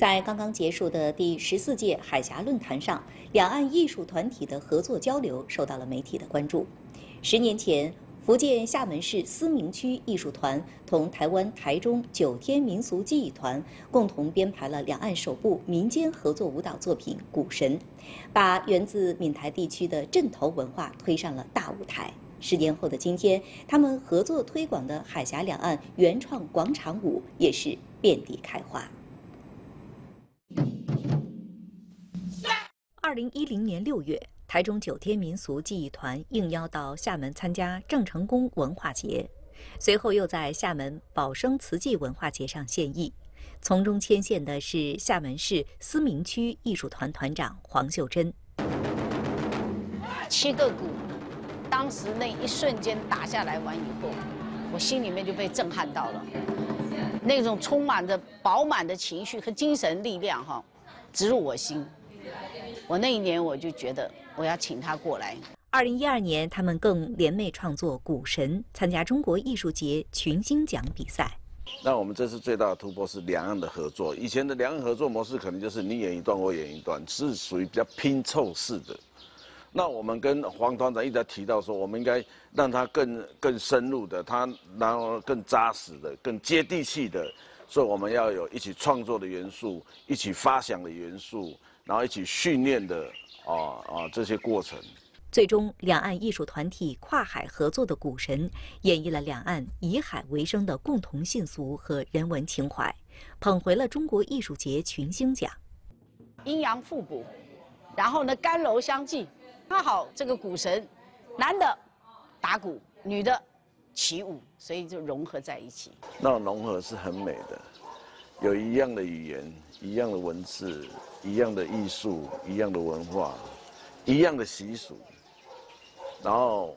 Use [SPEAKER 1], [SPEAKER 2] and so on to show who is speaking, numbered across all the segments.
[SPEAKER 1] 在刚刚结束的第十四届海峡论坛上，两岸艺术团体的合作交流受到了媒体的关注。十年前，福建厦门市思明区艺术团同台湾台中九天民俗技艺团共同编排了两岸首部民间合作舞蹈作品《古神》，把源自闽台地区的镇头文化推上了大舞台。十年后的今天，他们合作推广的海峡两岸原创广场舞也是遍地开花。二零一零年六月，台中九天民俗技艺团应邀到厦门参加郑成功文化节，随后又在厦门宝生瓷器文化节上献艺。从中牵线的是厦门市思明区艺术团团长黄秀珍。
[SPEAKER 2] 七个鼓，当时那一瞬间打下来完以后，我心里面就被震撼到了，那种充满着饱满的情绪和精神力量，哈。植入我心，我那一年我就觉得我要请他过来。
[SPEAKER 1] 二零一二年，他们更联袂创作《股神》，参加中国艺术节群星奖比赛。
[SPEAKER 3] 那我们这次最大的突破是两岸的合作。以前的两岸合作模式可能就是你演一段，我演一段，是属于比较拼凑式的。那我们跟黄团长一直在提到说，我们应该让他更更深入的，他然后更扎实的，更接地气的。所以我们要有一起创作的元素，一起发想的元素，然后一起训练的啊啊这些过程。
[SPEAKER 1] 最终，两岸艺术团体跨海合作的《古神》，演绎了两岸以海为生的共同信俗和人文情怀，捧回了中国艺术节群星奖。
[SPEAKER 2] 阴阳互补，然后呢，干柔相济，刚好这个古神，男的打鼓，女的。起舞，所以就融合在一起。
[SPEAKER 3] 那种融合是很美的，有一样的语言，一样的文字，一样的艺术，一样的文化，一样的习俗，然后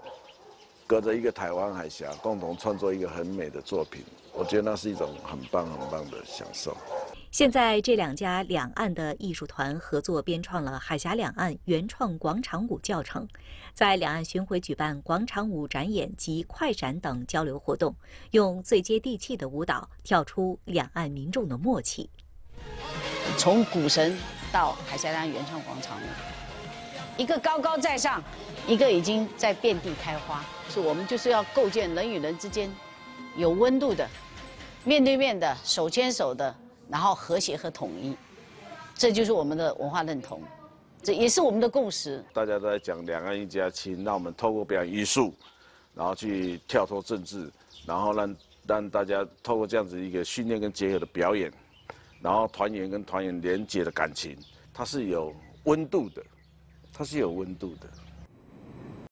[SPEAKER 3] 隔着一个台湾海峡，共同创作一个很美的作品。我觉得那是一种很棒很棒的享受。
[SPEAKER 1] 现在，这两家两岸的艺术团合作编创了海峡两岸原创广场舞教程，在两岸巡回举办广场舞展演及快闪等交流活动，用最接地气的舞蹈跳出两岸民众的默契。
[SPEAKER 2] 从古神到海峡两岸原创广场舞，一个高高在上，一个已经在遍地开花。是我们就是要构建人与人之间有温度的、面对面的、手牵手的。然后和谐和统一，这就是我们的文化认同，这也是我们的共识。
[SPEAKER 3] 大家都在讲两岸一家亲，那我们透过表演艺术，然后去跳脱政治，然后让让大家透过这样子一个训练跟结合的表演，然后团员跟团员连接的感情，它是有温度的，它是有温度的。